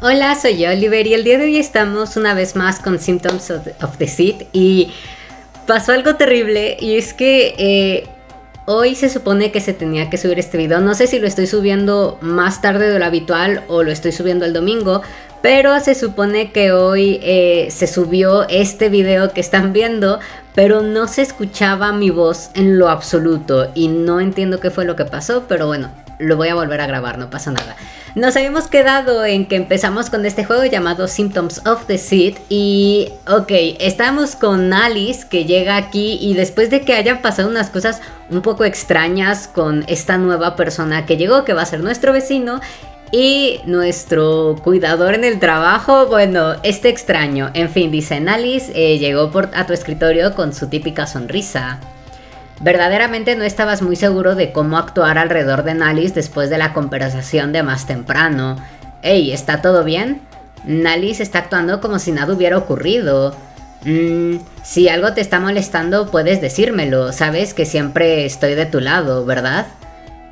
Hola, soy yo, Oliver, y el día de hoy estamos una vez más con Symptoms of the Seed y pasó algo terrible y es que eh, hoy se supone que se tenía que subir este video. No sé si lo estoy subiendo más tarde de lo habitual o lo estoy subiendo el domingo, pero se supone que hoy eh, se subió este video que están viendo, pero no se escuchaba mi voz en lo absoluto y no entiendo qué fue lo que pasó, pero bueno, lo voy a volver a grabar, no pasa nada. Nos habíamos quedado en que empezamos con este juego llamado Symptoms of the Seed y ok, estamos con Alice que llega aquí y después de que hayan pasado unas cosas un poco extrañas con esta nueva persona que llegó, que va a ser nuestro vecino, y nuestro cuidador en el trabajo, bueno, este extraño. En fin, dice Alice, eh, llegó por, a tu escritorio con su típica sonrisa. Verdaderamente no estabas muy seguro de cómo actuar alrededor de Nalis después de la conversación de más temprano. Ey, ¿está todo bien? Nalis está actuando como si nada hubiera ocurrido. Mmm, si algo te está molestando, puedes decírmelo. Sabes que siempre estoy de tu lado, ¿verdad?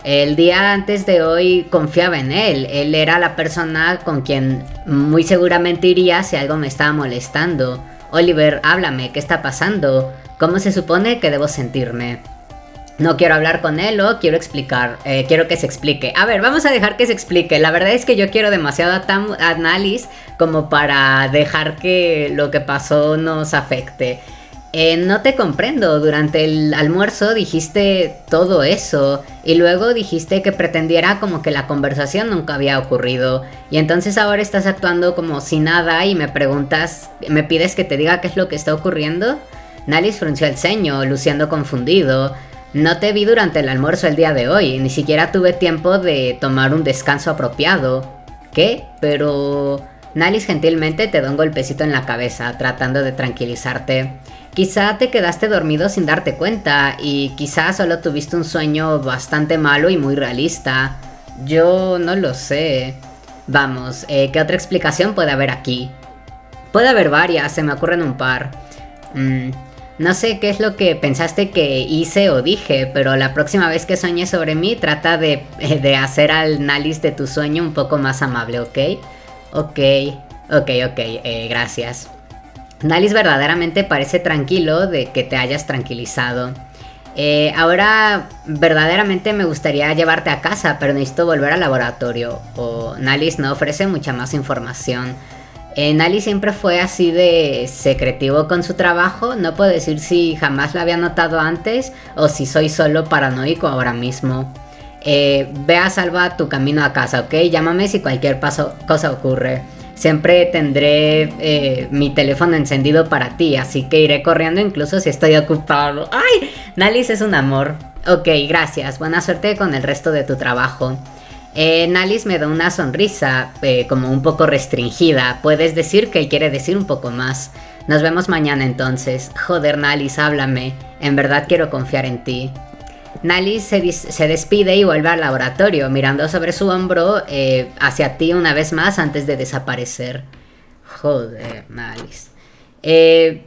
El día antes de hoy confiaba en él. Él era la persona con quien muy seguramente iría si algo me estaba molestando. Oliver, háblame, ¿qué está pasando? ¿Cómo se supone que debo sentirme? No quiero hablar con él o quiero explicar, eh, quiero que se explique. A ver, vamos a dejar que se explique. La verdad es que yo quiero demasiado análisis como para dejar que lo que pasó nos afecte. Eh, no te comprendo, durante el almuerzo dijiste todo eso y luego dijiste que pretendiera como que la conversación nunca había ocurrido y entonces ahora estás actuando como si nada y me preguntas, me pides que te diga qué es lo que está ocurriendo. Nalis frunció el ceño, luciendo confundido. No te vi durante el almuerzo el día de hoy, ni siquiera tuve tiempo de tomar un descanso apropiado. ¿Qué? Pero... Nalis gentilmente te da un golpecito en la cabeza, tratando de tranquilizarte. Quizá te quedaste dormido sin darte cuenta, y quizá solo tuviste un sueño bastante malo y muy realista. Yo no lo sé. Vamos, eh, ¿qué otra explicación puede haber aquí? Puede haber varias, se me ocurren un par. Mmm... No sé qué es lo que pensaste que hice o dije, pero la próxima vez que sueñes sobre mí, trata de, de hacer al Nalis de tu sueño un poco más amable, ¿ok? Ok, ok, ok, eh, gracias. Nalis verdaderamente parece tranquilo de que te hayas tranquilizado. Eh, ahora verdaderamente me gustaría llevarte a casa, pero necesito volver al laboratorio. O Nalis no ofrece mucha más información. Eh, Nali siempre fue así de secretivo con su trabajo. No puedo decir si jamás lo había notado antes o si soy solo paranoico ahora mismo. Eh, ve a salva tu camino a casa, ¿ok? Llámame si cualquier paso, cosa ocurre. Siempre tendré eh, mi teléfono encendido para ti, así que iré corriendo incluso si estoy ocupado. ¡Ay! Nalis es un amor. Ok, gracias. Buena suerte con el resto de tu trabajo. Eh, Nalis me da una sonrisa eh, como un poco restringida. Puedes decir que quiere decir un poco más. Nos vemos mañana entonces. Joder, Nalis, háblame. En verdad quiero confiar en ti. Nalis se, despide y vuelve al laboratorio, mirando sobre su hombro eh, hacia ti una vez más antes de desaparecer. Joder, Nalis. Eh,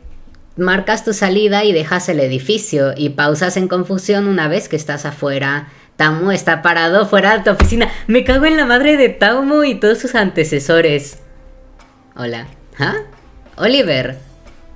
marcas tu salida y dejas el edificio y pausas en confusión una vez que estás afuera. Tamu está parado fuera de tu oficina. Me cago en la madre de Tamu y todos sus antecesores. Hola. ¿Ah? Oliver.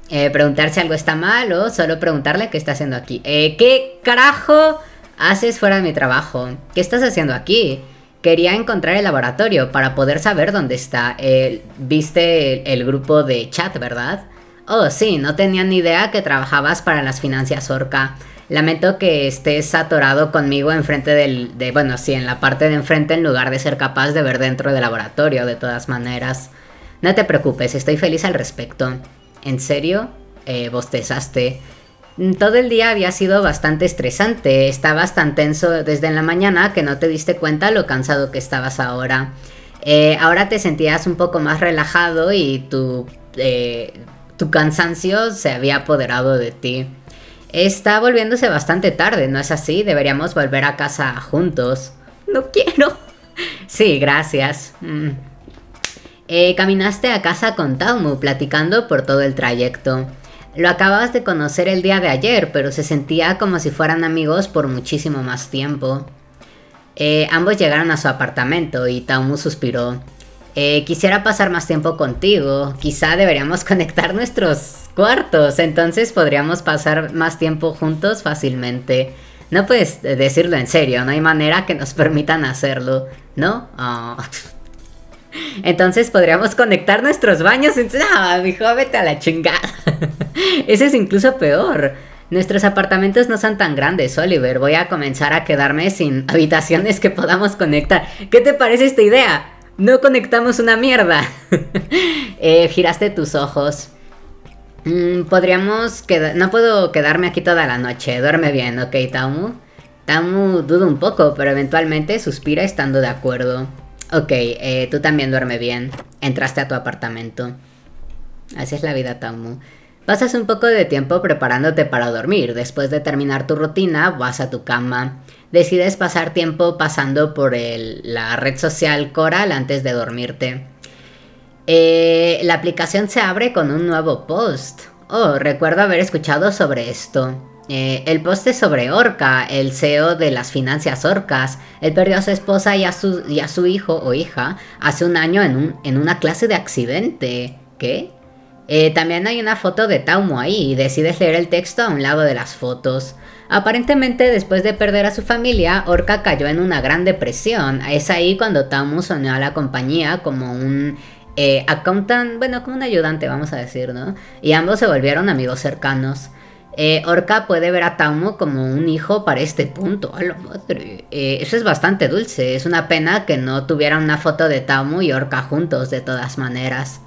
Eh, preguntar si algo está mal o solo preguntarle qué está haciendo aquí. Eh, ¿Qué carajo haces fuera de mi trabajo? ¿Qué estás haciendo aquí? Quería encontrar el laboratorio para poder saber dónde está. Eh, Viste el, grupo de chat, ¿verdad? Oh, sí, no tenía ni idea que trabajabas para las finanzas Orca. Lamento que estés atorado conmigo enfrente del... De, bueno, sí, en la parte de enfrente en lugar de ser capaz de ver dentro del laboratorio, de todas maneras. No te preocupes, estoy feliz al respecto. ¿En serio? Eh, bostezaste. Todo el día había sido bastante estresante. Estabas tan tenso desde la mañana que no te diste cuenta lo cansado que estabas ahora. Eh, ahora te sentías un poco más relajado y tu, eh, tu cansancio se había apoderado de ti. Está volviéndose bastante tarde, ¿no es así? Deberíamos volver a casa juntos. No quiero. Sí, gracias. Mm. Eh, caminaste a casa con Taumu platicando por todo el trayecto. Lo acababas de conocer el día de ayer, pero se sentía como si fueran amigos por muchísimo más tiempo. Eh, ambos llegaron a su apartamento y Taumu suspiró. Eh, quisiera pasar más tiempo contigo. Quizá deberíamos conectar nuestros cuartos. Entonces podríamos pasar más tiempo juntos fácilmente. No puedes decirlo en serio, no hay manera que nos permitan hacerlo, ¿no? Ah. Entonces podríamos conectar nuestros baños. Ah, mi vete a la chingada. Ese es incluso peor. Nuestros apartamentos no son tan grandes, Oliver. Voy a comenzar a quedarme sin habitaciones que podamos conectar. ¿Qué te parece esta idea? No conectamos una mierda. eh, giraste tus ojos. Mm, podríamos quedar... No puedo quedarme aquí toda la noche. Duerme bien, ¿ok, Tamu? Tamu duda un poco, pero eventualmente suspira estando de acuerdo. Ok, eh, tú también duerme bien. Entraste a tu apartamento. Así es la vida, Tamu. Pasas un poco de tiempo preparándote para dormir. Después de terminar tu rutina, vas a tu cama. Decides pasar tiempo pasando por la red social Coral antes de dormirte. Eh, la aplicación se abre con un nuevo post. Oh, recuerdo haber escuchado sobre esto. Eh, el post es sobre Orca, el CEO de las finanzas Orcas. Él perdió a su esposa y a su, hijo o hija hace un año en una clase de accidente. ¿Qué? Eh, también hay una foto de Taumo ahí y decides leer el texto a un lado de las fotos. Aparentemente, después de perder a su familia, Orca cayó en una gran depresión. Es ahí cuando Taumo unió a la compañía como un eh, accountant, bueno, como un ayudante, vamos a decir, ¿no? Y ambos se volvieron amigos cercanos. Eh, Orca puede ver a Taumo como un hijo para este punto. ¡A la madre! eso es bastante dulce. Es una pena que no tuvieran una foto de Taumo y Orca juntos, de todas maneras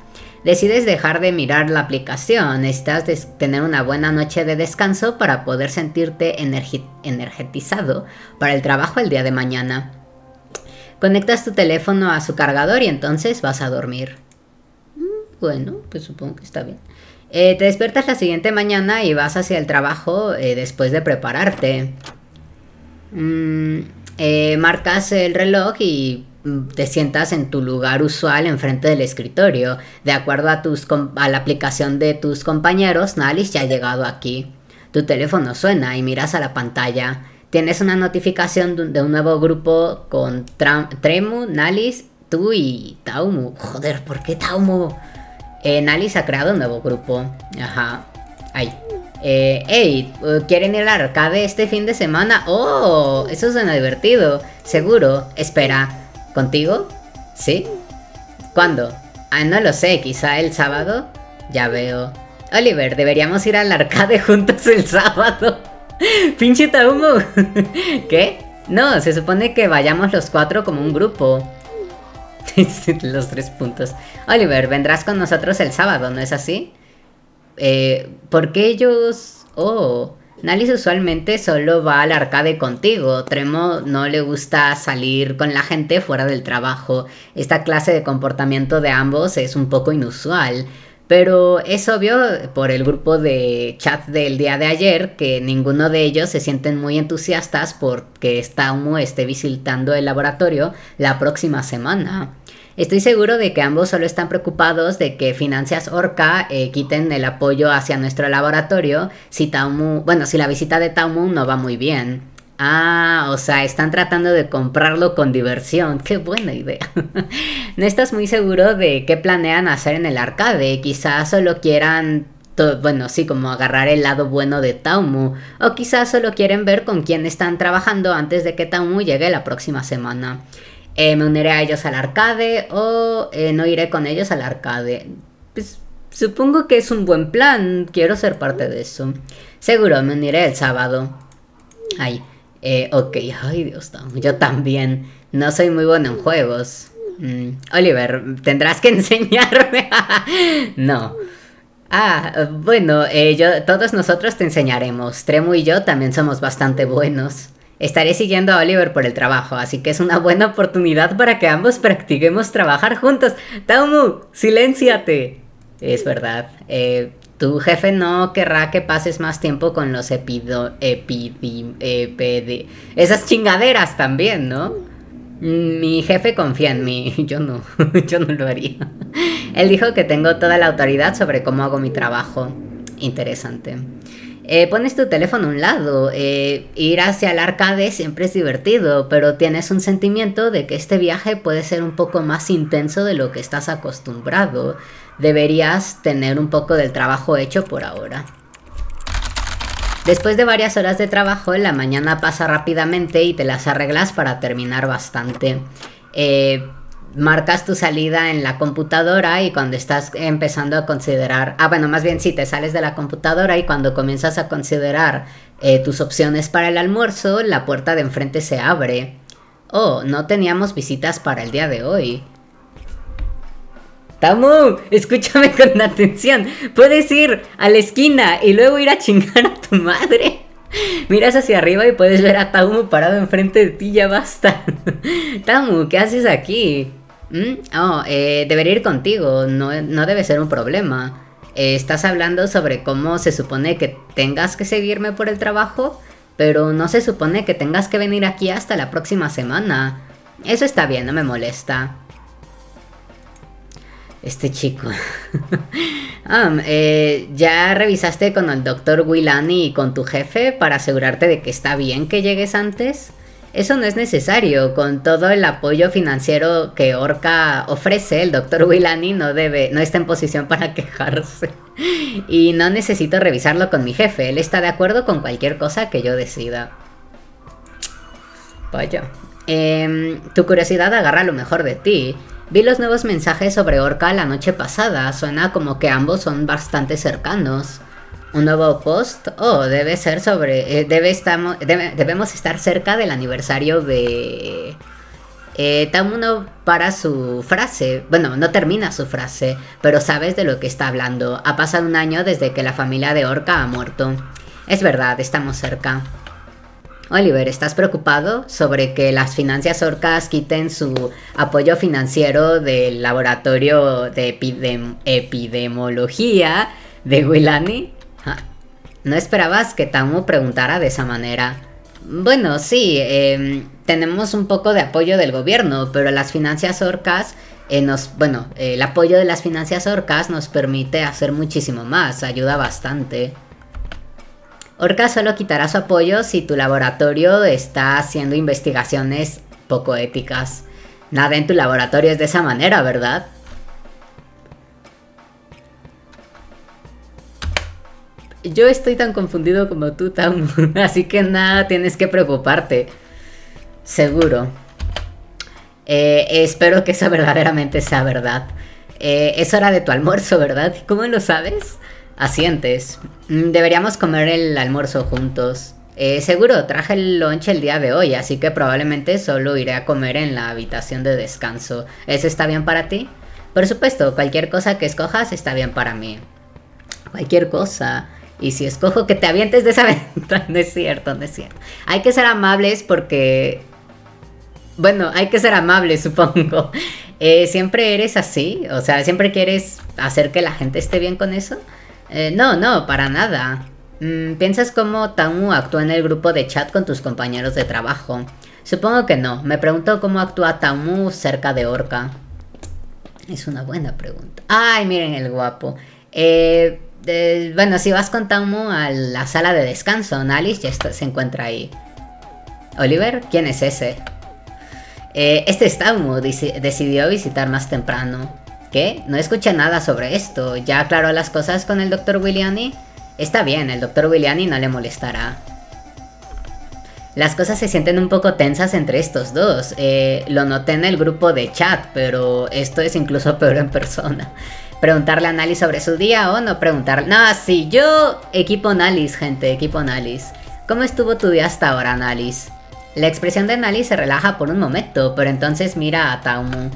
decides dejar de mirar la aplicación. Necesitas tener una buena noche de descanso para poder sentirte energetizado para el trabajo el día de mañana. Conectas tu teléfono a su cargador y entonces vas a dormir. Mm, bueno, pues supongo que está bien. Eh, te despiertas la siguiente mañana y vas hacia el trabajo eh, después de prepararte. Mm, eh, marcas el reloj y te sientas en tu lugar usual enfrente del escritorio. De acuerdo a, tus a la aplicación de tus compañeros, Nalis ya ha llegado aquí. Tu teléfono suena y miras a la pantalla. Tienes una notificación de un nuevo grupo con Tremu, Nalis, tú y Taumu. Joder, ¿por qué Taumu? Eh, Nalis ha creado un nuevo grupo. Ajá. Ay. Eh, hey, ¿quieren ir al arcade este fin de semana? Oh, eso suena divertido. Seguro. Espera, ¿Contigo? ¿Sí? ¿Cuándo? Ah, no lo sé, quizá el sábado. Ya veo. Oliver, deberíamos ir al arcade juntos el sábado. Pinche Taumo. ¿Qué? No, se supone que vayamos los cuatro como un grupo. los tres puntos. Oliver, vendrás con nosotros el sábado, ¿no es así? Eh, ¿Por qué ellos...? Oh... Nalis usualmente solo va al arcade contigo. Tremo no le gusta salir con la gente fuera del trabajo. Esta clase de comportamiento de ambos es un poco inusual. Pero es obvio por el grupo de chat del día de ayer que ninguno de ellos se sienten muy entusiastas porque Staumo esté visitando el laboratorio la próxima semana. Estoy seguro de que ambos solo están preocupados de que Financias Orca eh, quiten el apoyo hacia nuestro laboratorio si Taumu, bueno, si la visita de Taumu no va muy bien. Ah, o sea, están tratando de comprarlo con diversión. Qué buena idea. no estás muy seguro de qué planean hacer en el arcade. Quizás solo quieran bueno, sí, como agarrar el lado bueno de Taumu, o quizás solo quieren ver con quién están trabajando antes de que Taumu llegue la próxima semana. Eh, me uniré a ellos al arcade o eh, no iré con ellos al arcade. Pues supongo que es un buen plan, quiero ser parte de eso. Seguro, me uniré el sábado. Ay, eh, ok, ay Dios, yo también. No soy muy bueno en juegos. Mm, Oliver, tendrás que enseñarme. no. Ah, bueno, yo, todos nosotros te enseñaremos. Tremo y yo también somos bastante buenos. Estaré siguiendo a Oliver por el trabajo, así que es una buena oportunidad para que ambos practiquemos trabajar juntos. Taumu, silénciate. Es verdad. Eh, tu jefe no querrá que pases más tiempo con los epido, epidim, epid, esas chingaderas también, ¿no? Mi jefe confía en mí, yo no, yo no lo haría. Él dijo que tengo toda la autoridad sobre cómo hago mi trabajo. Interesante. Eh, pones tu teléfono a un lado. Eh, ir hacia el arcade siempre es divertido, pero tienes un sentimiento de que este viaje puede ser un poco más intenso de lo que estás acostumbrado. Deberías tener un poco del trabajo hecho por ahora. Después de varias horas de trabajo, la mañana pasa rápidamente y te las arreglas para terminar bastante. Eh, marcas tu salida en la computadora y cuando estás empezando a considerar, ah bueno, más bien si te sales de la computadora y cuando comienzas a considerar eh, tus opciones para el almuerzo, la puerta de enfrente se abre. Oh, no teníamos visitas para el día de hoy. Tamu, escúchame con atención. Puedes ir a la esquina y luego ir a chingar a tu madre. Miras hacia arriba y puedes ver a Tamu parado enfrente de ti, ya basta. Tamu, ¿qué haces aquí? Mm, oh, eh, debería ir contigo, no, debe ser un problema. Eh, estás hablando sobre cómo se supone que tengas que seguirme por el trabajo, pero no se supone que tengas que venir aquí hasta la próxima semana. Eso está bien, no me molesta. Este chico. Ah, eh, ¿Ya revisaste con el doctor Wilani y con tu jefe para asegurarte de que está bien que llegues antes? Eso no es necesario. Con todo el apoyo financiero que Orca ofrece, el doctor Wilani no debe, no está en posición para quejarse. Y no necesito revisarlo con mi jefe. Él está de acuerdo con cualquier cosa que yo decida. Vaya. Em, tu curiosidad agarra lo mejor de ti. Vi los nuevos mensajes sobre Orca la noche pasada. Suena como que ambos son bastante cercanos un nuevo post. Oh, debe ser sobre. Eh, debe estamos, debemos estar cerca del aniversario de. Eh, Tamuno para su frase. Bueno, no termina su frase, pero sabes de lo que está hablando. Ha pasado un año desde que la familia de Orca ha muerto. Es verdad, estamos cerca. Oliver, ¿estás preocupado sobre que las finanzas orcas quiten su apoyo financiero del laboratorio de epidemiología de Wilani? ¿No esperabas que Tamu preguntara de esa manera? Bueno, sí, em, tenemos un poco de apoyo del gobierno, pero las finanzas orcas eh, nos, bueno, el apoyo de las finanzas orcas nos permite hacer muchísimo más, ayuda bastante. Orca solo quitará su apoyo si tu laboratorio está haciendo investigaciones poco éticas. Nada en tu laboratorio es de esa manera, ¿verdad? Yo estoy tan confundido como tú, Tam. Así que nada, tienes que preocuparte. Seguro. Eh, espero que eso verdaderamente sea verdad. Eh, es hora de tu almuerzo, ¿verdad? ¿Cómo lo sabes? Asientes. Mm, deberíamos comer el almuerzo juntos. Eh, seguro, traje el lunch el día de hoy, así que probablemente solo iré a comer en la habitación de descanso. ¿Eso está bien para ti? Por supuesto, cualquier cosa que escojas está bien para mí. Cualquier cosa. Y si escojo que te avientes de esa ventana, no es cierto, no es cierto. Hay que ser amables porque... Bueno, hay que ser amables, supongo. Eh, ¿Siempre eres así? O sea, ¿siempre quieres hacer que la gente esté bien con eso? Eh, no, no, para nada. Mm, ¿Piensas cómo Tamu actúa en el grupo de chat con tus compañeros de trabajo? Supongo que no. Me pregunto cómo actúa Tamu cerca de Orca. Es una buena pregunta. Ay, miren el guapo. Eh, bueno, si vas con Taumo a la sala de descanso, Alice ya se encuentra ahí. Oliver, ¿quién es ese? Eh, este es Taumo, decidió visitar más temprano. ¿Qué? No escuché nada sobre esto. ¿Ya aclaró las cosas con el Dr. Williani? Está bien, el Dr. Williani no le molestará. Las cosas se sienten un poco tensas entre estos dos. Eh, lo noté en el grupo de chat, pero esto es incluso peor en persona preguntarle a Nalis sobre su día o no preguntarle. No, sí, yo equipo Nalis, gente, equipo Nalis. ¿Cómo estuvo tu día hasta ahora, Nalis? La expresión de Nalis se relaja por un momento, pero entonces mira a Taumu.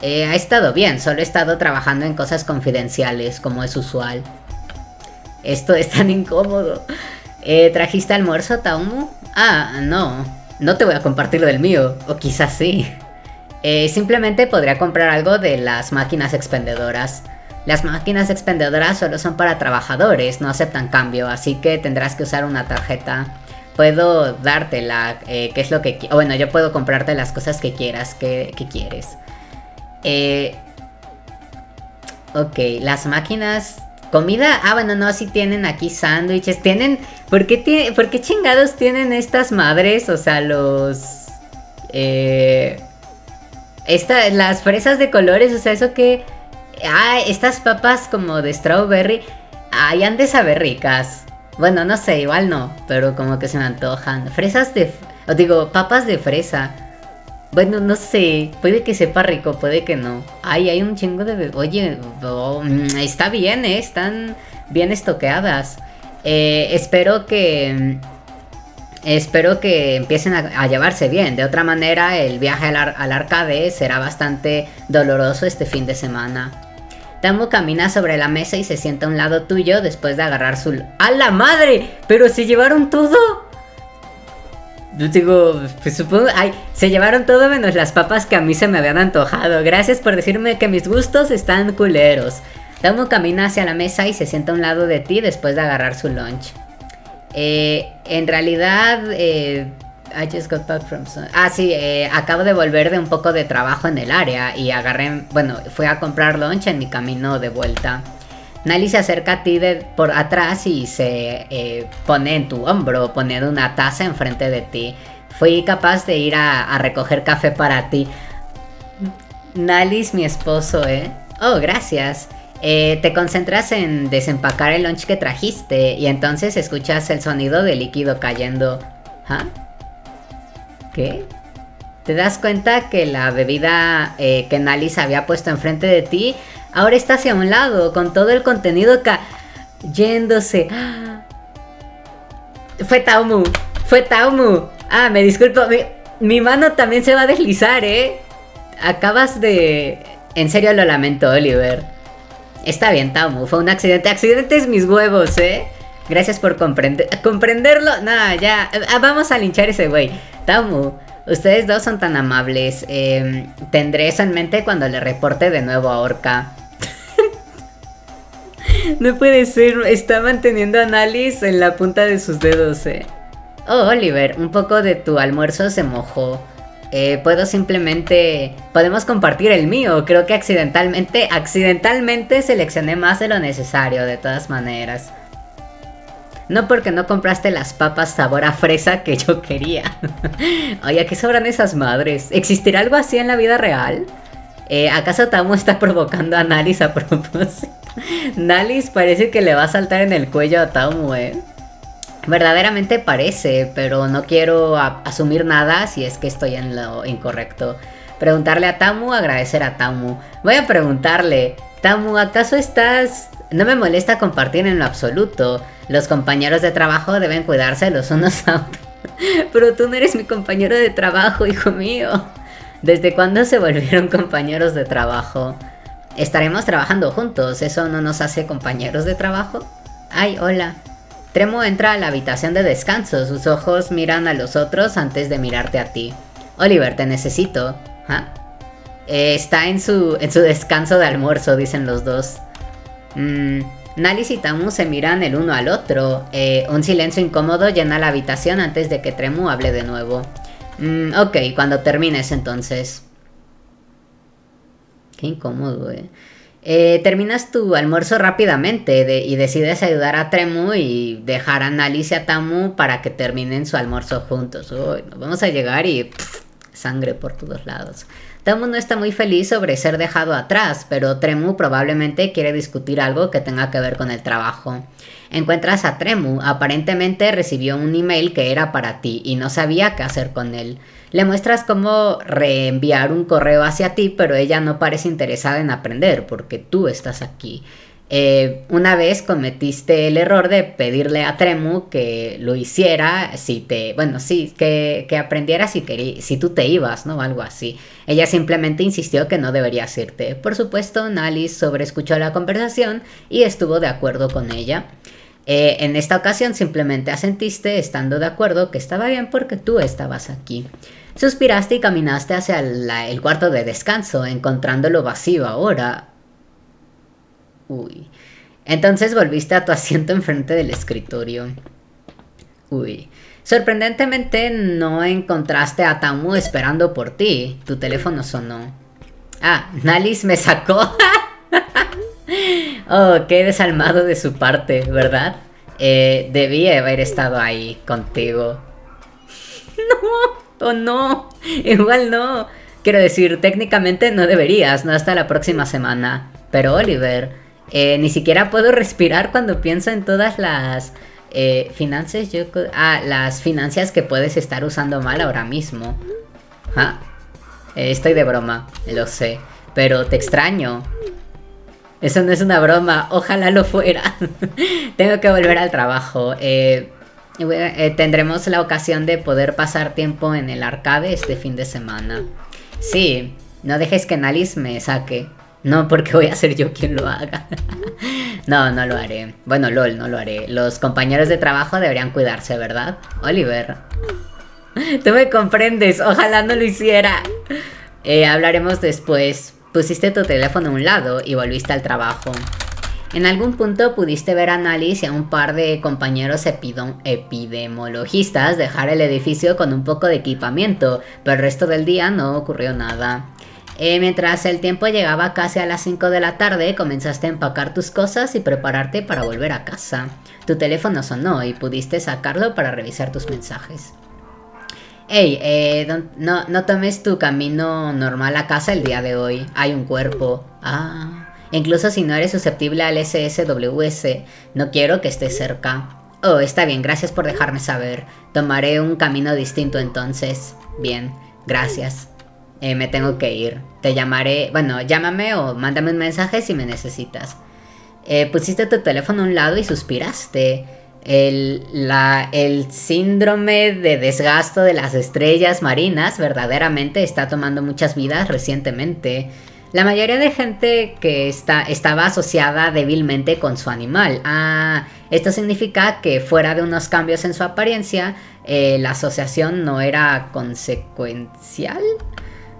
Eh, ha estado bien, solo he estado trabajando en cosas confidenciales, como es usual. Esto es tan incómodo. Eh, ¿Trajiste almuerzo, Taumu? Ah, no. No te voy a compartir del mío, o quizás sí. Eh, simplemente podría comprar algo de las máquinas expendedoras. Las máquinas expendedoras solo son para trabajadores, no aceptan cambio, así que tendrás que usar una tarjeta. Puedo dártela, eh, qué es lo que... bueno, yo puedo comprarte las cosas que quieras, que, quieres. Eh, ok, las máquinas comida. Ah, bueno, no, sí tienen aquí sándwiches. Tienen. ¿por qué, ¿Por qué chingados tienen estas madres? O sea, los. Eh. Esta, las fresas de colores, o sea, eso que. Ah, estas papas como de strawberry. Ay, han de saber ricas. Bueno, no sé, igual no, pero como que se me antojan. Fresas de... O digo, papas de fresa. Bueno, no sé, puede que sepa rico, puede que no. Ay, hay un chingo de... Oye, oh, mm, está bien, ¿eh? Están bien estoqueadas. Eh, espero que... Espero que empiecen a, llevarse bien. De otra manera, el viaje al, al arcade será bastante doloroso este fin de semana. Tamu camina sobre la mesa y se sienta a un lado tuyo después de agarrar su... ¡A la madre! ¡Pero se llevaron todo! Yo digo, pues supongo... Ay, se llevaron todo menos las papas que a mí se me habían antojado. Gracias por decirme que mis gustos están culeros. Tamu camina hacia la mesa y se sienta a un lado de ti después de agarrar su lunch. Eh, en realidad... Eh, I just got back from Ah, sí, eh, acabo de volver de un poco de trabajo en el área y agarré, bueno, fui a comprar lunch en mi camino de vuelta. Nali se acerca a ti de, por atrás y se eh, pone en tu hombro, poniendo una taza enfrente de ti. Fui capaz de ir a, recoger café para ti. Nalis, mi esposo, ¿eh? Oh, gracias. Eh, te concentras en desempacar el lunch que trajiste y entonces escuchas el sonido de líquido cayendo. ¿Ah? ¿Qué? Te das cuenta que la bebida eh, que Nalis había puesto enfrente de ti ahora está hacia un lado, con todo el contenido cayéndose. Fue Taumu, fue Taumu. Ah, me disculpo, mi, mano también se va a deslizar, ¿eh? Acabas de... En serio lo lamento, Oliver. Está bien, Taumu, fue un accidente. Accidentes mis huevos, ¿eh? Gracias por comprender comprenderlo. Nada, ya. Ah, vamos a linchar ese güey. Tamu, ustedes dos son tan amables. Em, tendré eso en mente cuando le reporte de nuevo a Orca. no puede ser, está manteniendo a Nalis en la punta de sus dedos, eh. Oh, Oliver, un poco de tu almuerzo se mojó. Eh, puedo simplemente... Podemos compartir el mío. Creo que accidentalmente... Accidentalmente seleccioné más de lo necesario, de todas maneras. No porque no compraste las papas sabor a fresa que yo quería. Oye, qué sobran esas madres? ¿Existirá algo así en la vida real? Eh, ¿Acaso Tamu está provocando a Nalis a propósito? Nalis parece que le va a saltar en el cuello a Tamu, eh. Verdaderamente parece, pero no quiero asumir nada si es que estoy en lo incorrecto. Preguntarle a Tamu, agradecer a Tamu. Voy a preguntarle, Tamu, ¿acaso estás no me molesta compartir en lo absoluto. Los compañeros de trabajo deben cuidarse los unos a otros. Pero tú no eres mi compañero de trabajo, hijo mío. ¿Desde cuándo se volvieron compañeros de trabajo? Estaremos trabajando juntos, ¿eso no nos hace compañeros de trabajo? Ay, hola. Tremo entra a la habitación de descanso, sus ojos miran a los otros antes de mirarte a ti. Oliver, te necesito. ¿Ah? Eh, está en su, en su descanso de almuerzo, dicen los dos. Mmm. Nalis y Tamu se miran el uno al otro. Eh, un silencio incómodo llena la habitación antes de que Tremu hable de nuevo. Mm, ok, cuando termines entonces. Qué incómodo, eh. eh terminas tu almuerzo rápidamente y decides ayudar a Tremu y dejar a Nalis y a Tamu para que terminen su almuerzo juntos. Uy, nos vamos a llegar y sangre por todos lados. Tamu no está muy feliz sobre ser dejado atrás, pero Tremu probablemente quiere discutir algo que tenga que ver con el trabajo. Encuentras a Tremu, aparentemente recibió un email que era para ti y no sabía qué hacer con él. Le muestras cómo reenviar un correo hacia ti, pero ella no parece interesada en aprender porque tú estás aquí. Eh, una vez cometiste el error de pedirle a Tremu que lo hiciera si te, bueno, sí, que, que aprendiera si, si tú te ibas, ¿no? Algo así. Ella simplemente insistió que no deberías irte. Por supuesto, Nalis sobreescuchó la conversación y estuvo de acuerdo con ella. Eh, en esta ocasión simplemente asentiste estando de acuerdo que estaba bien porque tú estabas aquí. Suspiraste y caminaste hacia el cuarto de descanso, encontrándolo vacío ahora, Uy. Entonces volviste a tu asiento enfrente del escritorio. Uy. Sorprendentemente no encontraste a Tamu esperando por ti. Tu teléfono sonó. Ah, Nalis me sacó. oh, qué desalmado de su parte, ¿verdad? Eh, debía haber estado ahí contigo. No, o no, igual no. Quiero decir, técnicamente no deberías, no hasta la próxima semana. Pero Oliver, eh, ni siquiera puedo respirar cuando pienso en todas las eh, finanzas. Yo, ah, las finanzas que puedes estar usando mal ahora mismo. Eh, estoy de broma, lo sé. Pero te extraño. Eso no es una broma, ojalá lo fuera. Tengo que volver al trabajo. Eh, eh, tendremos la ocasión de poder pasar tiempo en el arcade este fin de semana. Sí, no dejes que Nalis me saque. No, porque voy a ser yo quien lo haga. no, no lo haré. Bueno, lol, no lo haré. Los compañeros de trabajo deberían cuidarse, ¿verdad? Oliver. Tú me comprendes, ojalá no lo hiciera. Eh, hablaremos después. Pusiste tu teléfono a un lado y volviste al trabajo. En algún punto pudiste ver a Nalis y a un par de compañeros epidemiologistas dejar el edificio con un poco de equipamiento, pero el resto del día no ocurrió nada. Eh, mientras el tiempo llegaba casi a las 5 de la tarde, comenzaste a empacar tus cosas y prepararte para volver a casa. Tu teléfono sonó y pudiste sacarlo para revisar tus mensajes. Hey, eh, no, no tomes tu camino normal a casa el día de hoy. Hay un cuerpo. Ah. Incluso si no eres susceptible al SSWS, no quiero que estés cerca. Oh, está bien, gracias por dejarme saber. Tomaré un camino distinto entonces. Bien, gracias. Eh, me tengo que ir. Te llamaré, bueno, llámame o mándame un mensaje si me necesitas. Eh, pusiste tu teléfono a un lado y suspiraste. El, síndrome de desgasto de las estrellas marinas verdaderamente está tomando muchas vidas recientemente. La mayoría de gente que está, estaba asociada débilmente con su animal. Ah, esto significa que fuera de unos cambios en su apariencia, eh, la asociación no era consecuencial.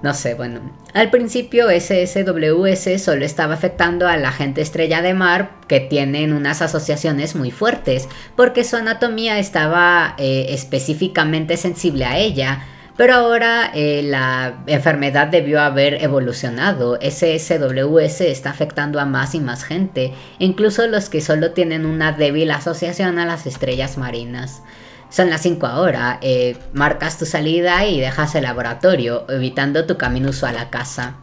No sé, bueno. Al principio SSWS solo estaba afectando a la gente estrella de mar que tienen unas asociaciones muy fuertes, porque su anatomía estaba eh, específicamente sensible a ella. Pero ahora eh, la enfermedad debió haber evolucionado. SSWS está afectando a más y más gente, incluso los que solo tienen una débil asociación a las estrellas marinas. Son las 5 ahora, eh, marcas tu salida y dejas el laboratorio, evitando tu camino usual a casa.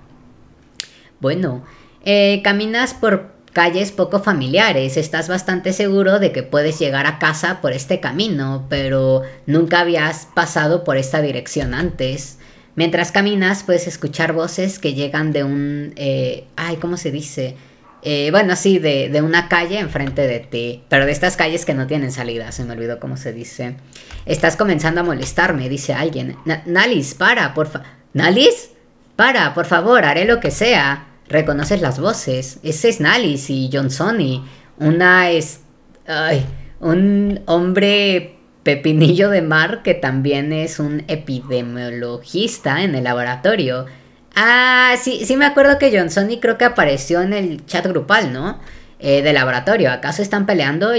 Bueno, eh, caminas por calles poco familiares, estás bastante seguro de que puedes llegar a casa por este camino, pero nunca habías pasado por esta dirección antes. Mientras caminas puedes escuchar voces que llegan de un... Eh, ay, ¿cómo se dice? Eh, bueno, sí, de, una calle enfrente de ti, pero de estas calles que no tienen salida, se me olvidó cómo se dice. Estás comenzando a molestarme, dice alguien. Nalis, para, por favor. ¿Nalis? Para, por favor, haré lo que sea. Reconoces las voces. Ese es Nalis y Johnsoni. Una es... Ay, un hombre pepinillo de mar que también es un epidemiologista en el laboratorio. Ah, sí, sí me acuerdo que Johnson y creo que apareció en el chat grupal, ¿no? Eh, de laboratorio. ¿Acaso están peleando?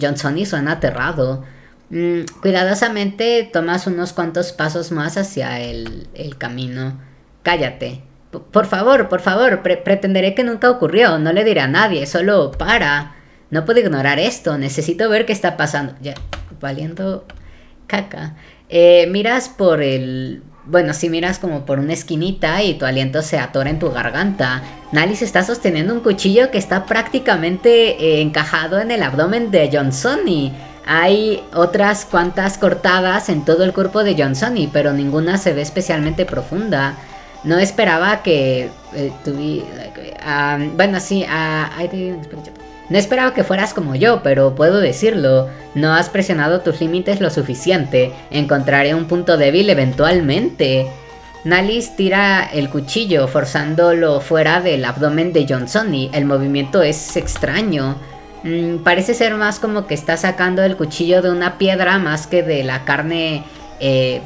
Johnson y suena aterrado. Mm, cuidadosamente tomas unos cuantos pasos más hacia el, camino. Cállate. por favor, por favor, pretenderé que nunca ocurrió. No le diré a nadie, solo para. No puedo ignorar esto. Necesito ver qué está pasando. Ya, valiendo caca. Eh, miras por el bueno, si miras como por una esquinita y tu aliento se atora en tu garganta, Nalis está sosteniendo un cuchillo que está prácticamente eh, encajado en el abdomen de Johnsoni. Hay otras cuantas cortadas en todo el cuerpo de Johnsoni, pero ninguna se ve especialmente profunda. No esperaba que eh, um, bueno, sí, uh, no esperaba que fueras como yo, pero puedo decirlo, no has presionado tus límites lo suficiente, encontraré un punto débil eventualmente. Nalis tira el cuchillo forzándolo fuera del abdomen de Johnsoni, el movimiento es extraño. Mm, parece ser más como que está sacando el cuchillo de una piedra más que de la carne... Eh,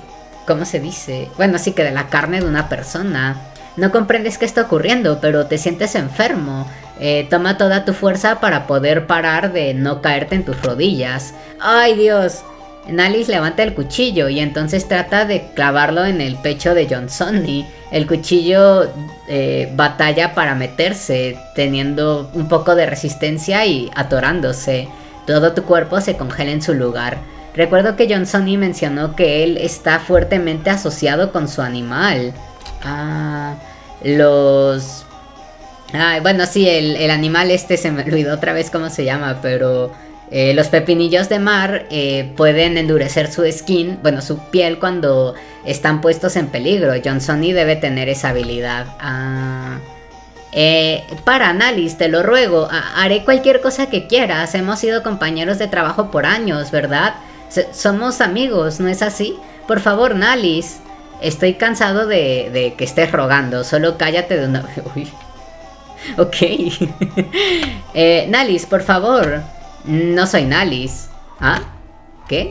¿Cómo se dice? Bueno, sí que de la carne de una persona. No comprendes qué está ocurriendo, pero te sientes enfermo. Eh, toma toda tu fuerza para poder parar de no caerte en tus rodillas. ¡Ay Dios! Nalis levanta el cuchillo y entonces trata de clavarlo en el pecho de John Sonny. El cuchillo eh, batalla para meterse, teniendo un poco de resistencia y atorándose. Todo tu cuerpo se congela en su lugar. Recuerdo que John Sonny mencionó que él está fuertemente asociado con su animal. Ah, los... Ah, bueno, sí, el, el animal este se me olvidó otra vez cómo se llama, pero eh, los pepinillos de mar eh, pueden endurecer su skin, bueno, su piel cuando están puestos en peligro. Johnsoni debe tener esa habilidad. Ah, eh, para análisis, te lo ruego, haré cualquier cosa que quieras. Hemos sido compañeros de trabajo por años, ¿verdad? somos amigos, ¿no es así? Por favor, Nalis. Estoy cansado de, que estés rogando. Solo cállate de una... Uy. Ok. Nalis, por favor. No soy Nalis. ¿Ah? ¿Qué?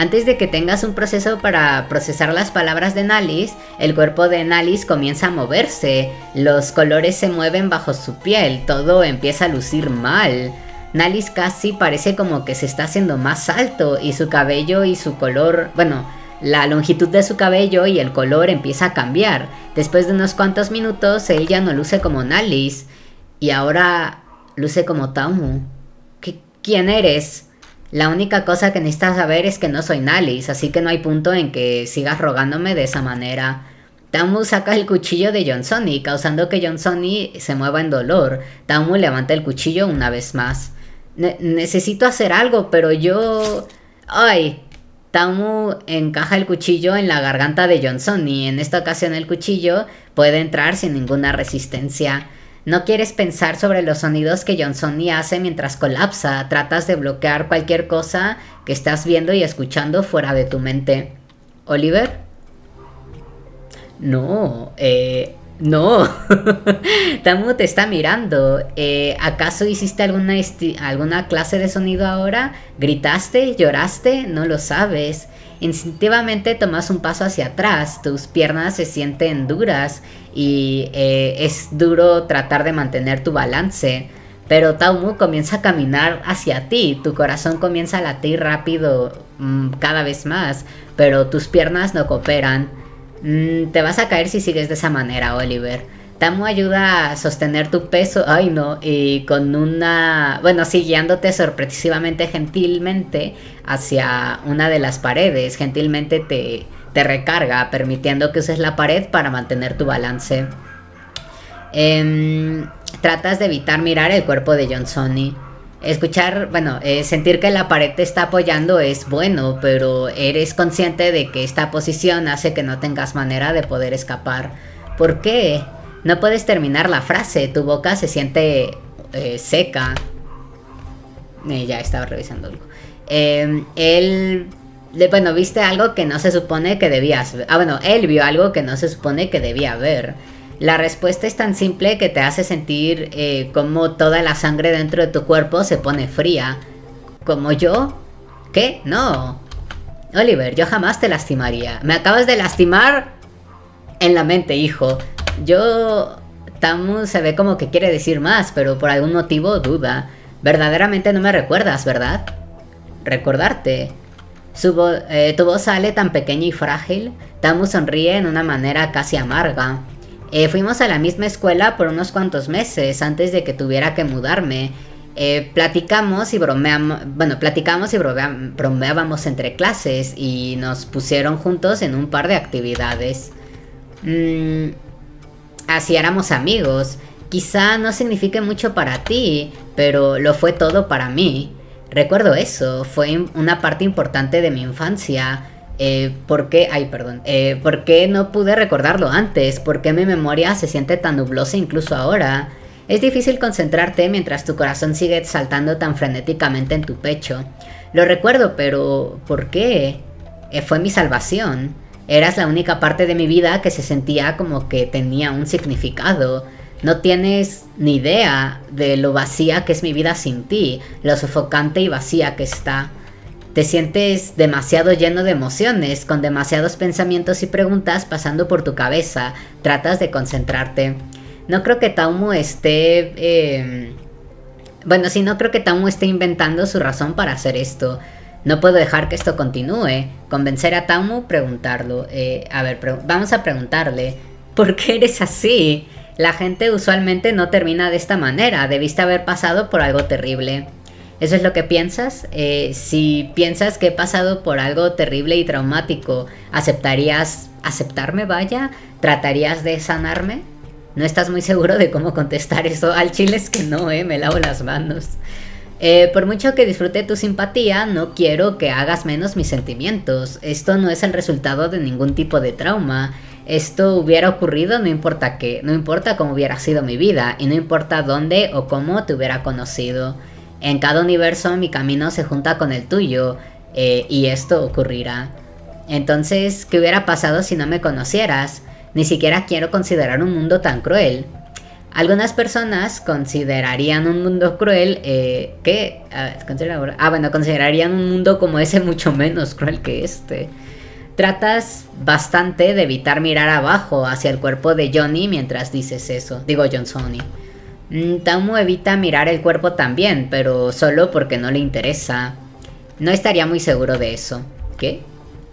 Antes de que tengas un proceso para procesar las palabras de Nalis, el cuerpo de Nalis comienza a moverse, los colores se mueven bajo su piel, todo empieza a lucir mal. Nalis casi parece como que se está haciendo más alto y su cabello y su color, bueno, la longitud de su cabello y el color empieza a cambiar. Después de unos cuantos minutos, él ya no luce como Nalis y ahora luce como Taumu quién eres. La única cosa que necesitas saber es que no soy Nalis, así que no hay punto en que sigas rogándome de esa manera. Tamu saca el cuchillo de Johnsoni, causando que Johnsoni se mueva en dolor. Tamu levanta el cuchillo una vez más. necesito hacer algo, pero yo... ¡Ay! Tamu encaja el cuchillo en la garganta de Johnsoni. En esta ocasión el cuchillo puede entrar sin ninguna resistencia. No quieres pensar sobre los sonidos que Johnsoni hace mientras colapsa, tratas de bloquear cualquier cosa que estás viendo y escuchando fuera de tu mente. ¿Oliver? No, eh, no. Tamu te está mirando. Eh, ¿Acaso hiciste alguna, alguna clase de sonido ahora? ¿Gritaste? ¿Lloraste? No lo sabes. Instintivamente tomas un paso hacia atrás, tus piernas se sienten duras y eh, es duro tratar de mantener tu balance. Pero Taumu comienza a caminar hacia ti, tu corazón comienza a latir rápido mm, cada vez más, pero tus piernas no cooperan. Mm, te vas a caer si sigues de esa manera, Oliver. Tamu ayuda a sostener tu peso, ay no, y con una, bueno, sí, guiándote sorpresivamente gentilmente hacia una de las paredes, gentilmente te, te recarga, permitiendo que uses la pared para mantener tu balance. Em, tratas de evitar mirar el cuerpo de Johnsoni. Escuchar, bueno, eh, sentir que la pared te está apoyando es bueno, pero eres consciente de que esta posición hace que no tengas manera de poder escapar. ¿Por qué? No puedes terminar la frase, tu boca se siente eh, seca. Eh, ya estaba revisando algo. Em, él, bueno, viste algo que no se supone que debías ver. Ah, bueno, él vio algo que no se supone que debía ver. La respuesta es tan simple que te hace sentir eh, como toda la sangre dentro de tu cuerpo se pone fría. ¿Como yo? ¿Qué? No. Oliver, yo jamás te lastimaría. Me acabas de lastimar en la mente, hijo. Yo... Tamu se ve como que quiere decir más, pero por algún motivo duda. Verdaderamente no me recuerdas, ¿verdad? Recordarte. Eh, tu voz sale tan pequeña y frágil. Tamu sonríe en una manera casi amarga. Eh, fuimos a la misma escuela por unos cuantos meses antes de que tuviera que mudarme. Eh, platicamos y bromeamos, bueno, platicamos y bromeábamos entre clases y nos pusieron juntos en un par de actividades. Mmm así éramos amigos. Quizá no signifique mucho para ti, pero lo fue todo para mí. Recuerdo eso, fue una parte importante de mi infancia. Eh, ¿Por qué? Ay, perdón. Eh, ¿Por qué no pude recordarlo antes? ¿Por qué mi memoria se siente tan nublosa incluso ahora? Es difícil concentrarte mientras tu corazón sigue saltando tan frenéticamente en tu pecho. Lo recuerdo, pero ¿por qué? Eh, fue mi salvación. Eras la única parte de mi vida que se sentía como que tenía un significado. No tienes ni idea de lo vacía que es mi vida sin ti, lo sofocante y vacía que está. Te sientes demasiado lleno de emociones, con demasiados pensamientos y preguntas pasando por tu cabeza. Tratas de concentrarte. No creo que Taumu esté... Em, bueno, sí, no creo que Taumu esté inventando su razón para hacer esto. No puedo dejar que esto continúe. Convencer a Taumu, preguntarlo. Eh, a ver, vamos a preguntarle. ¿Por qué eres así? La gente usualmente no termina de esta manera. Debiste haber pasado por algo terrible. ¿Eso es lo que piensas? Eh, si piensas que he pasado por algo terrible y traumático, ¿aceptarías aceptarme, vaya? ¿Tratarías de sanarme? No estás muy seguro de cómo contestar eso. Al chile es que no, eh, me lavo las manos. Eh, por mucho que disfrute tu simpatía, no quiero que hagas menos mis sentimientos. Esto no es el resultado de ningún tipo de trauma. Esto hubiera ocurrido no importa qué, no importa cómo hubiera sido mi vida y no importa dónde o cómo te hubiera conocido. En cada universo mi camino se junta con el tuyo eh, y esto ocurrirá. Entonces, ¿qué hubiera pasado si no me conocieras? Ni siquiera quiero considerar un mundo tan cruel. Algunas personas considerarían un mundo cruel eh, que... ah, bueno, considerarían un mundo como ese mucho menos cruel que este. Tratas bastante de evitar mirar abajo hacia el cuerpo de Johnny mientras dices eso. Digo John Sony. Mm, Tamu evita mirar el cuerpo también, pero solo porque no le interesa. No estaría muy seguro de eso. ¿Qué?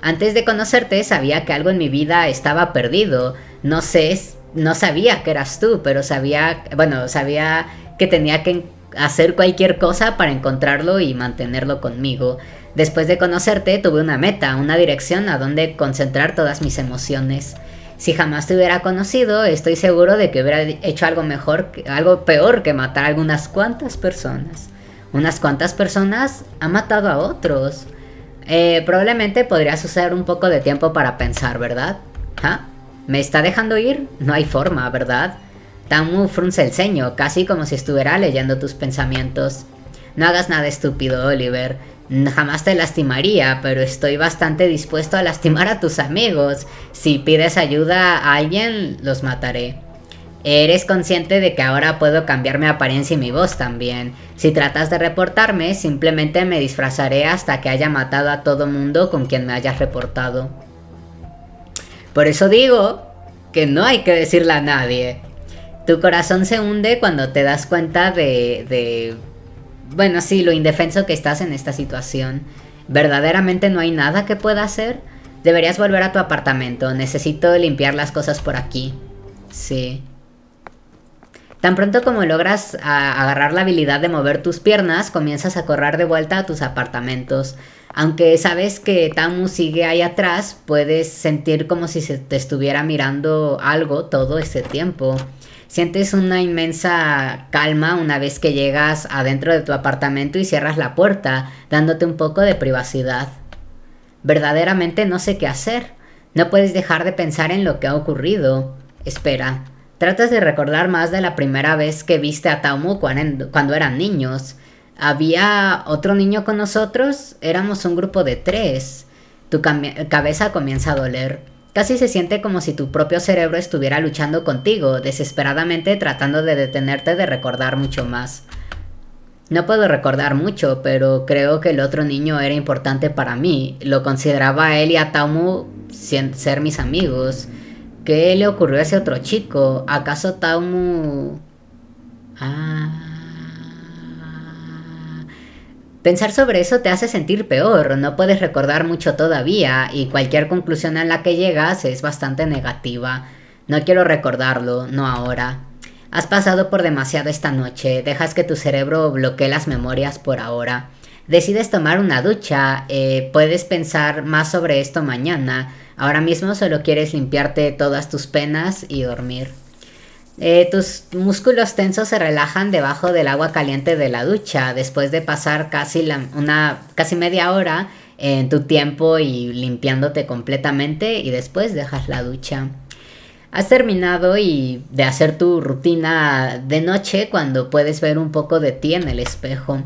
Antes de conocerte sabía que algo en mi vida estaba perdido. No sé, no sabía que eras tú, pero sabía, bueno, sabía que tenía que hacer cualquier cosa para encontrarlo y mantenerlo conmigo. Después de conocerte tuve una meta, una dirección a donde concentrar todas mis emociones. Si jamás te hubiera conocido, estoy seguro de que hubiera hecho algo mejor, algo peor que matar a algunas cuantas personas. Unas cuantas personas ha matado a otros. Eh, probablemente podría suceder un poco de tiempo para pensar, ¿verdad? ¿Ah? ¿Me está dejando ir? No hay forma, ¿verdad? Tamu frunce el ceño, casi como si estuviera leyendo tus pensamientos. No hagas nada estúpido, Oliver. Jamás te lastimaría, pero estoy bastante dispuesto a lastimar a tus amigos. Si pides ayuda a alguien, los mataré. Eres consciente de que ahora puedo cambiar mi apariencia y mi voz también. Si tratas de reportarme, simplemente me disfrazaré hasta que haya matado a todo mundo con quien me hayas reportado. Por eso digo que no hay que decirle a nadie. Tu corazón se hunde cuando te das cuenta de, de bueno, sí, lo indefenso que estás en esta situación. ¿Verdaderamente no hay nada que pueda hacer? Deberías volver a tu apartamento. Necesito limpiar las cosas por aquí. Sí. Tan pronto como logras agarrar la habilidad de mover tus piernas, comienzas a correr de vuelta a tus apartamentos. Aunque sabes que Tamu sigue ahí atrás, puedes sentir como si se te estuviera mirando algo todo ese tiempo. Sientes una inmensa calma una vez que llegas adentro de tu apartamento y cierras la puerta, dándote un poco de privacidad. Verdaderamente no sé qué hacer. No puedes dejar de pensar en lo que ha ocurrido. Espera, tratas de recordar más de la primera vez que viste a Taumu cuando eran niños. ¿Había otro niño con nosotros? Éramos un grupo de tres. Tu cabeza comienza a doler. Casi se siente como si tu propio cerebro estuviera luchando contigo, desesperadamente tratando de detenerte de recordar mucho más. No puedo recordar mucho, pero creo que el otro niño era importante para mí. Lo consideraba a él y a Taumu ser mis amigos. ¿Qué le ocurrió a ese otro chico? ¿Acaso Taumu... Ah... Pensar sobre eso te hace sentir peor, no puedes recordar mucho todavía y cualquier conclusión a la que llegas es bastante negativa. No quiero recordarlo, no ahora. Has pasado por demasiado esta noche, dejas que tu cerebro bloquee las memorias por ahora. Decides tomar una ducha, eh, puedes pensar más sobre esto mañana. Ahora mismo solo quieres limpiarte todas tus penas y dormir. Eh, tus músculos tensos se relajan debajo del agua caliente de la ducha después de pasar casi, una, casi media hora en tu tiempo y limpiándote completamente y después dejas la ducha. Has terminado y de hacer tu rutina de noche cuando puedes ver un poco de ti en el espejo.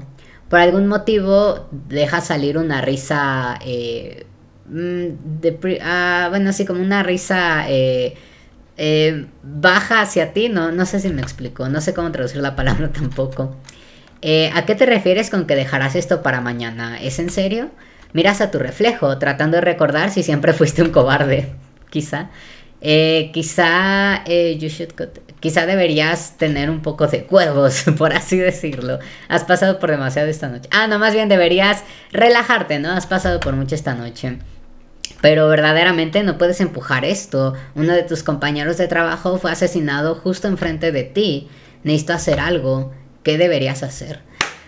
Por algún motivo dejas salir una risa, eh, mm, ah, bueno, así como una risa eh, eh, baja hacia ti, no, no sé si me explico, no sé cómo traducir la palabra tampoco. Eh, ¿A qué te refieres con que dejarás esto para mañana? ¿Es en serio? Miras a tu reflejo, tratando de recordar si siempre fuiste un cobarde, quizá. Eh, quizá should Quizá deberías tener un poco de huevos, por así decirlo. Has pasado por demasiado esta noche. Ah, no, más bien deberías relajarte, ¿no? Has pasado por mucho esta noche. Pero verdaderamente no puedes empujar esto. Uno de tus compañeros de trabajo fue asesinado justo enfrente de ti. Necesito hacer algo. ¿Qué deberías hacer?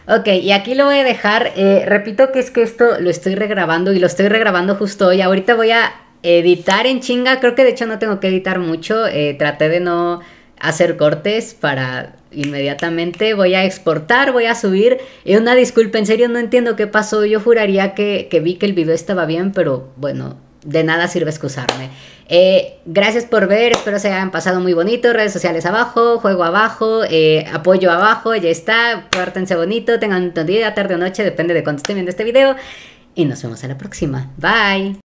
Ok, y aquí lo voy a dejar. Eh, repito que es que esto lo estoy regrabando y lo estoy regrabando justo hoy. Ahorita voy a editar en chinga. Creo que de hecho no tengo que editar mucho. Eh, traté de no hacer cortes para inmediatamente voy a exportar, voy a subir. Y una disculpa, en serio no entiendo qué pasó. Yo juraría que, vi que el video estaba bien, pero bueno, de nada sirve excusarme. Eh, gracias por ver, espero se hayan pasado muy bonito. Redes sociales abajo, juego abajo, eh, apoyo abajo, ya está. Pórtense bonito, tengan un día, tarde o noche, depende de cuándo estén viendo este video. Y nos vemos en la próxima. Bye.